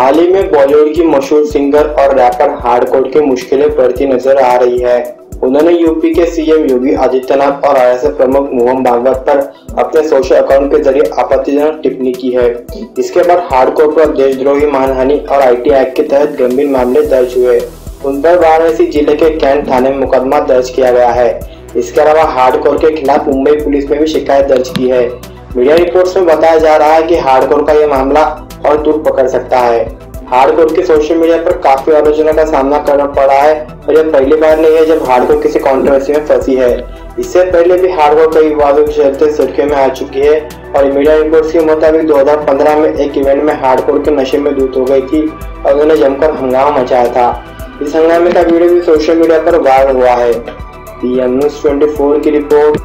हाल ही में बॉलीवुड की मशहूर सिंगर और रैपर हार्डकोर की मुश्किलें बढ़ती नज़र आ रही है। उन्होंने यूपी के सीएम योगी आदित्यनाथ और आरएसएस प्रमुख मोहन भागवत पर अपने सोशल अकाउंट के ज़रिए आपत्तिजनक टिप्पणी की है। इसके बाद हार्डकोर पर देशद्रोही, मानहानि और आईटी एक्ट के तहत गंभीर मामले दर्ज हुए। उन पर वाराणसी ज़िले के कैंट थाने में मुकदमा दर्ज किया गया है। इसके अलावा हार्डकोर के खिलाफ मुंबई पुलिस में भी शिकायत दर्ज की है। मीडिया रिपोर्ट्स में बताया जा रहा है कि हार्डकोर का यह मामला और दूर पकड़ सकता है। हार्डकोर के सोशल मीडिया पर काफ़ी आलोचना का सामना करना पड़ा है और यह पहली बार नहीं है जब हार्डकोर किसी कंट्रोवर्सी में फंसी है। इससे पहले भी हार्डकोर कई विवादों के चलते सुर्खियों में आ चुकी है और मीडिया रिपोर्ट्स के मुताबिक 2015 में एक इवेंट में हार्डकोर के नशे में दूत हो गई थी और उन्होंने जमकर हंगामा मचाया था। इस हंगामे का वीडियो भी सोशल मीडिया पर वायरल हुआ है। पीएम न्यूज़ 24 की रिपोर्ट